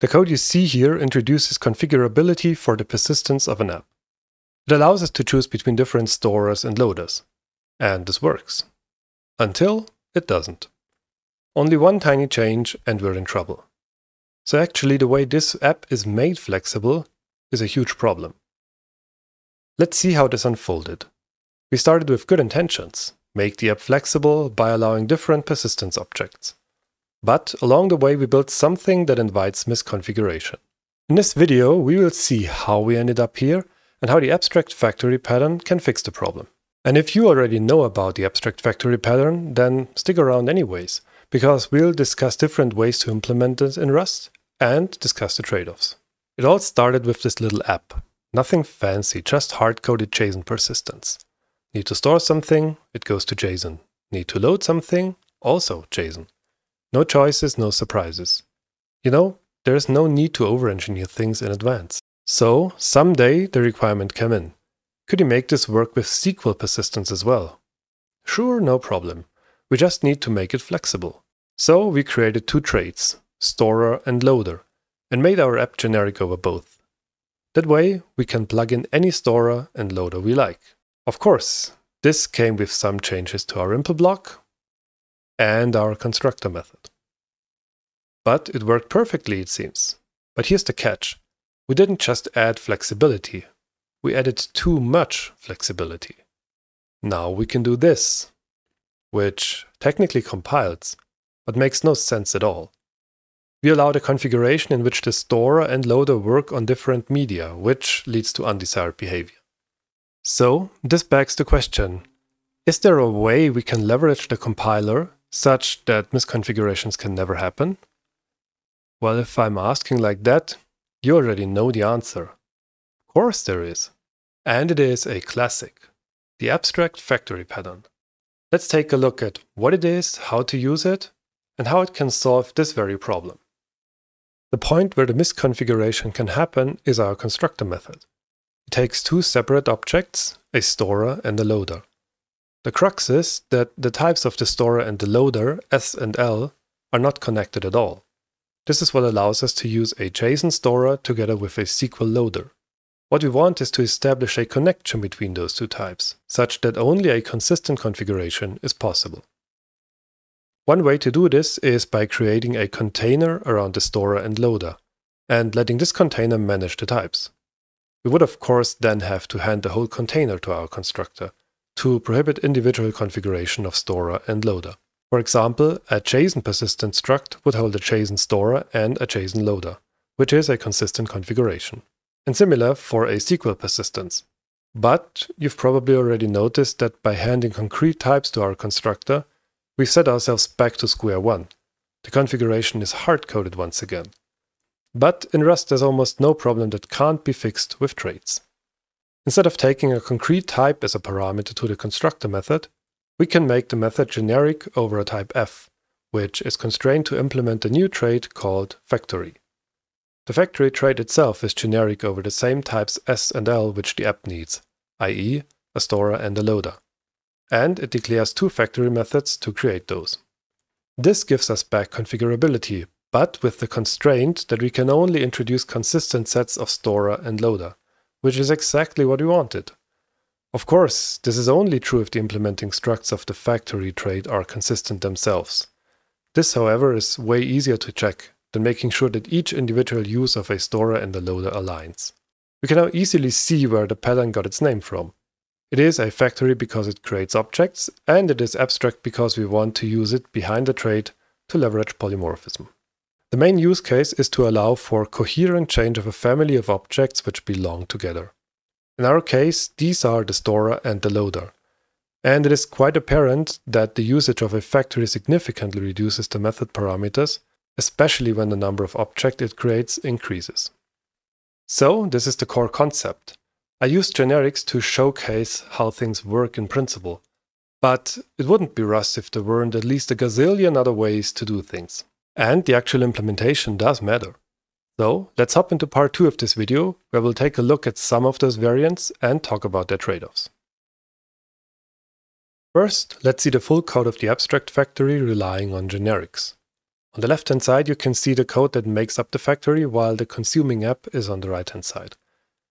The code you see here introduces configurability for the persistence of an app. It allows us to choose between different storers and loaders. And this works. Until it doesn't. Only one tiny change and we're in trouble. So actually the way this app is made flexible is a huge problem. Let's see how this unfolded. We started with good intentions, make the app flexible by allowing different persistence objects. But along the way we built something that invites misconfiguration. In this video we will see how we ended up here and how the abstract factory pattern can fix the problem. And if you already know about the abstract factory pattern, then stick around anyways, because we'll discuss different ways to implement it in Rust and discuss the trade-offs. It all started with this little app. Nothing fancy, just hard-coded JSON persistence. Need to store something, it goes to JSON. Need to load something, also JSON. No choices, no surprises. You know, there is no need to over-engineer things in advance. So, someday the requirement came in. Could you make this work with SQL persistence as well? Sure, no problem. We just need to make it flexible. So we created two traits, storer and loader, and made our app generic over both. That way, we can plug in any storer and loader we like. Of course, this came with some changes to our impl block and our constructor method. But it worked perfectly, it seems. But here's the catch. We didn't just add flexibility, we added too much flexibility. Now we can do this, which technically compiles, but makes no sense at all. We allowed a configuration in which the storer and loader work on different media, which leads to undesired behavior. So, this begs the question, is there a way we can leverage the compiler such that misconfigurations can never happen? Well, if I'm asking like that, you already know the answer. Of course there is. And it is a classic, the abstract factory pattern. Let's take a look at what it is, how to use it, and how it can solve this very problem. The point where the misconfiguration can happen is our constructor method. It takes two separate objects, a storer and a loader. The crux is that the types of the storer and the loader, S and L, are not connected at all. This is what allows us to use a JSON storer together with a SQL loader. What we want is to establish a connection between those two types, such that only a consistent configuration is possible. One way to do this is by creating a container around the storer and loader, and letting this container manage the types. We would of course then have to hand the whole container to our constructor, to prohibit individual configuration of storer and loader. For example, a JSON persistent struct would hold a JSON storer and a JSON loader, which is a consistent configuration. And similar for a SQL persistence. But you've probably already noticed that by handing concrete types to our constructor, We've set ourselves back to square one. The configuration is hard-coded once again. But in Rust there's almost no problem that can't be fixed with traits. Instead of taking a concrete type as a parameter to the constructor method, we can make the method generic over a type f, which is constrained to implement a new trait called factory. The factory trait itself is generic over the same types s and l which the app needs, i.e. a storer and a loader and it declares two factory methods to create those. This gives us back configurability, but with the constraint that we can only introduce consistent sets of storer and loader, which is exactly what we wanted. Of course, this is only true if the implementing structs of the factory trait are consistent themselves. This, however, is way easier to check than making sure that each individual use of a storer and a loader aligns. We can now easily see where the pattern got its name from. It is a factory because it creates objects, and it is abstract because we want to use it behind the trait to leverage polymorphism. The main use case is to allow for coherent change of a family of objects which belong together. In our case, these are the storer and the loader. And it is quite apparent that the usage of a factory significantly reduces the method parameters, especially when the number of objects it creates increases. So, this is the core concept. I use generics to showcase how things work in principle. But it wouldn't be Rust if there weren't at least a gazillion other ways to do things. And the actual implementation does matter. So let's hop into part 2 of this video, where we'll take a look at some of those variants and talk about their trait-offs. First, let's see the full code of the abstract factory relying on generics. On the left-hand side, you can see the code that makes up the factory, while the consuming app is on the right-hand side.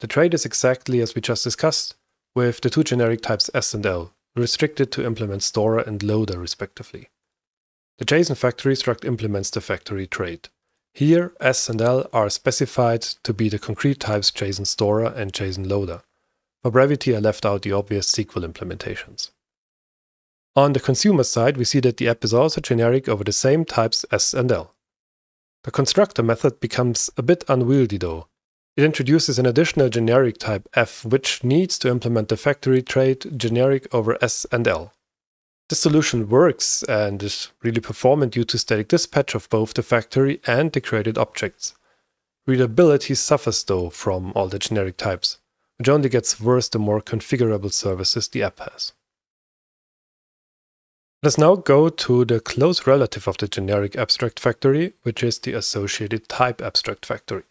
The trade is exactly as we just discussed, with the two generic types S and L, restricted to implement storer and loader respectively. The JSON factory struct implements the factory trait. Here, S and L are specified to be the concrete types JSON storer and JSON loader. For brevity, I left out the obvious SQL implementations. On the consumer side, we see that the app is also generic over the same types S and L. The constructor method becomes a bit unwieldy though. It introduces an additional generic type f which needs to implement the factory trait generic over S and L. This solution works and is really performant due to static dispatch of both the factory and the created objects. Readability suffers though from all the generic types, which only gets worse the more configurable services the app has. Let's now go to the close relative of the generic abstract factory, which is the associated type abstract factory.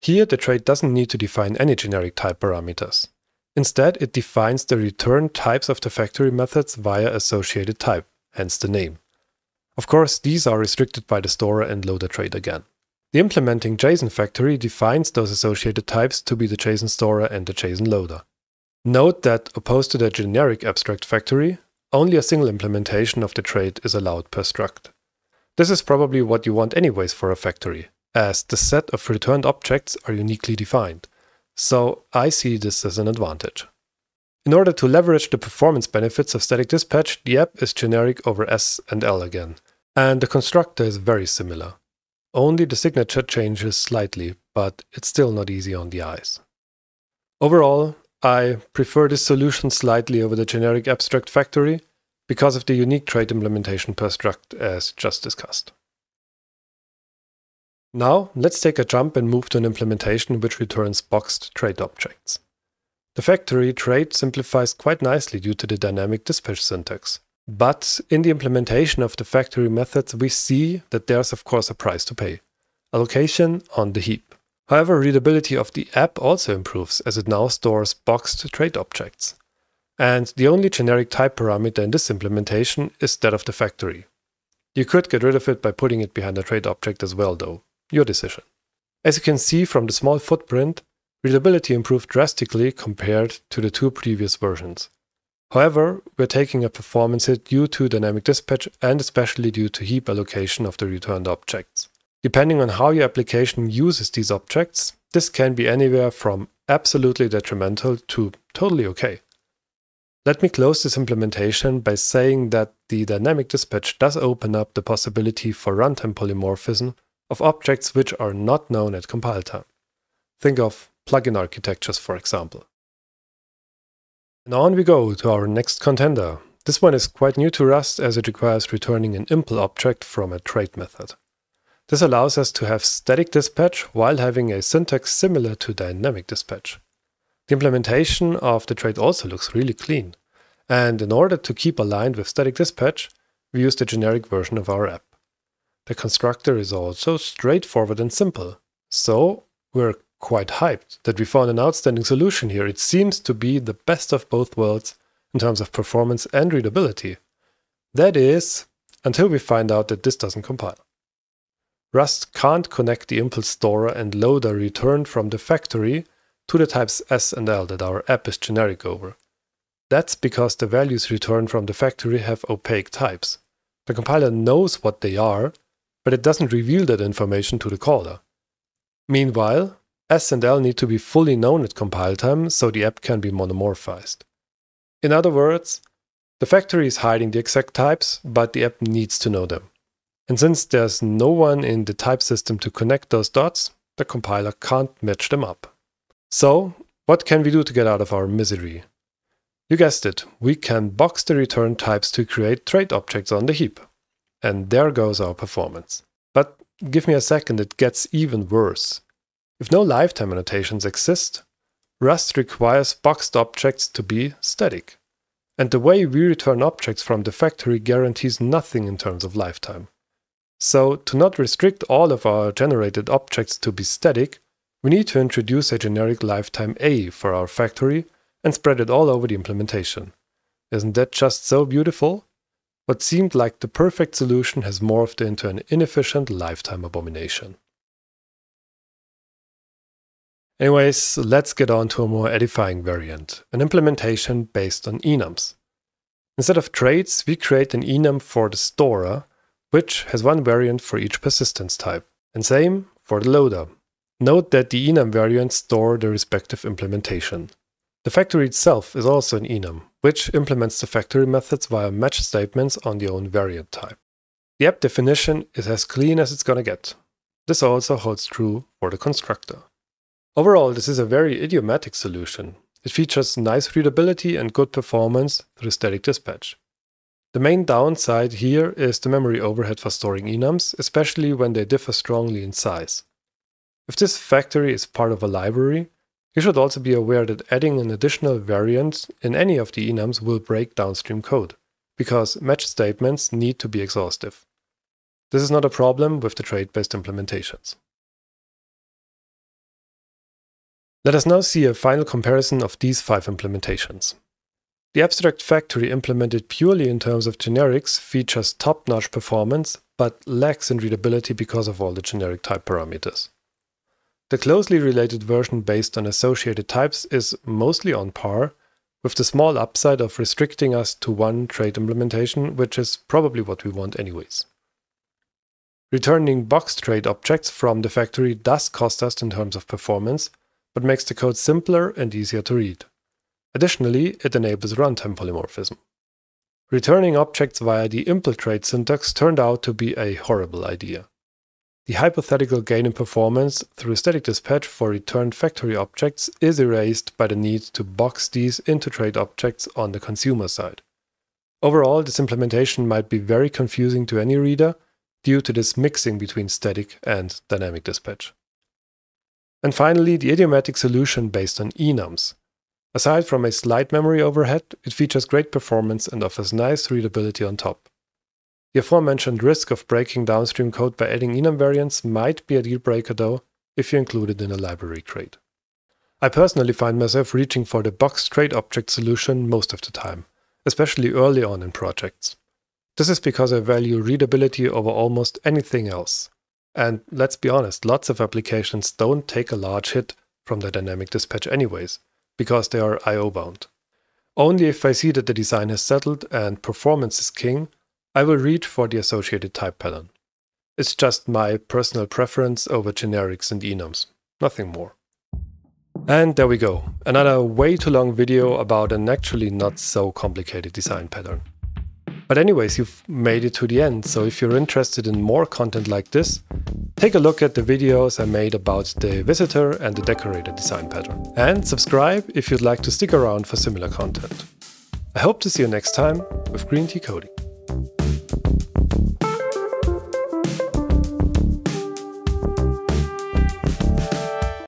Here the trait doesn't need to define any generic type parameters. Instead, it defines the return types of the factory methods via associated type, hence the name. Of course, these are restricted by the storer and loader trait again. The implementing JSON factory defines those associated types to be the JSON storer and the JSON loader. Note that opposed to the generic abstract factory, only a single implementation of the trait is allowed per struct. This is probably what you want anyways for a factory, as the set of returned objects are uniquely defined. So I see this as an advantage. In order to leverage the performance benefits of static dispatch, the app is generic over S and L again, and the constructor is very similar. Only the signature changes slightly, but it's still not easy on the eyes. Overall, I prefer this solution slightly over the generic abstract factory because of the unique trait implementation per struct as just discussed. Now, let's take a jump and move to an implementation which returns boxed trait objects. The factory trait simplifies quite nicely due to the dynamic dispatch syntax. But in the implementation of the factory methods, we see that there's of course a price to pay. Allocation on the heap. However, readability of the app also improves as it now stores boxed trait objects. And the only generic type parameter in this implementation is that of the factory. You could get rid of it by putting it behind a trait object as well though. Your decision. As you can see from the small footprint, readability improved drastically compared to the two previous versions. However, we're taking a performance hit due to dynamic dispatch and especially due to heap allocation of the returned objects. Depending on how your application uses these objects, this can be anywhere from absolutely detrimental to totally okay. Let me close this implementation by saying that the dynamic dispatch does open up the possibility for runtime polymorphism of objects which are not known at compile time. Think of plugin architectures, for example. And on we go to our next contender. This one is quite new to Rust as it requires returning an impl object from a trait method. This allows us to have static dispatch while having a syntax similar to dynamic dispatch. The implementation of the trait also looks really clean. And in order to keep aligned with static dispatch, we use the generic version of our app. The constructor is also straightforward and simple. So we're quite hyped that we found an outstanding solution here. It seems to be the best of both worlds in terms of performance and readability. That is, until we find out that this doesn't compile. Rust can't connect the impl storer and loader returned from the factory to the types S and L that our app is generic over. That's because the values returned from the factory have opaque types. The compiler knows what they are, but it doesn't reveal that information to the caller. Meanwhile, S and L need to be fully known at compile time so the app can be monomorphized. In other words, the factory is hiding the exact types, but the app needs to know them. And since there's no one in the type system to connect those dots, the compiler can't match them up. So, what can we do to get out of our misery? You guessed it, we can box the return types to create trait objects on the heap. And there goes our performance. But give me a second, it gets even worse. If no lifetime annotations exist, Rust requires boxed objects to be static. And the way we return objects from the factory guarantees nothing in terms of lifetime. So to not restrict all of our generated objects to be static, we need to introduce a generic lifetime A for our factory and spread it all over the implementation. Isn't that just so beautiful? What seemed like the perfect solution has morphed into an inefficient lifetime abomination. Anyways, let's get on to a more edifying variant, an implementation based on enums. Instead of traits, we create an enum for the storer, which has one variant for each persistence type, and same for the loader. Note that the enum variants store the respective implementation. The factory itself is also an enum, which implements the factory methods via match statements on the own variant type. The app definition is as clean as it's gonna get. This also holds true for the constructor. Overall, this is a very idiomatic solution. It features nice readability and good performance through static dispatch. The main downside here is the memory overhead for storing enums, especially when they differ strongly in size. If this factory is part of a library, you should also be aware that adding an additional variant in any of the enums will break downstream code, because match statements need to be exhaustive. This is not a problem with the trait-based implementations. Let us now see a final comparison of these five implementations. The abstract factory implemented purely in terms of generics features top-notch performance, but lacks in readability because of all the generic type parameters. The closely related version based on associated types is mostly on par, with the small upside of restricting us to one trait implementation, which is probably what we want anyways. Returning box trait objects from the factory does cost us in terms of performance, but makes the code simpler and easier to read. Additionally, it enables runtime polymorphism. Returning objects via the impl trait syntax turned out to be a horrible idea. The hypothetical gain in performance through static dispatch for returned factory objects is erased by the need to box these into trait objects on the consumer side. Overall, this implementation might be very confusing to any reader due to this mixing between static and dynamic dispatch. And finally, the idiomatic solution based on enums. Aside from a slight memory overhead, it features great performance and offers nice readability on top. The aforementioned risk of breaking downstream code by adding enum variants might be a deal breaker though, if you include it in a library crate. I personally find myself reaching for the box trait object solution most of the time, especially early on in projects. This is because I value readability over almost anything else. And let's be honest, lots of applications don't take a large hit from the dynamic dispatch anyways, because they are I.O. bound. Only if I see that the design has settled and performance is king, I will reach for the associated type pattern. It's just my personal preference over generics and enums, nothing more. And there we go, another way too long video about an actually not so complicated design pattern. But anyways, you've made it to the end, so if you're interested in more content like this, take a look at the videos I made about the visitor and the decorator design pattern. And subscribe if you'd like to stick around for similar content. I hope to see you next time with Green Tea Coding.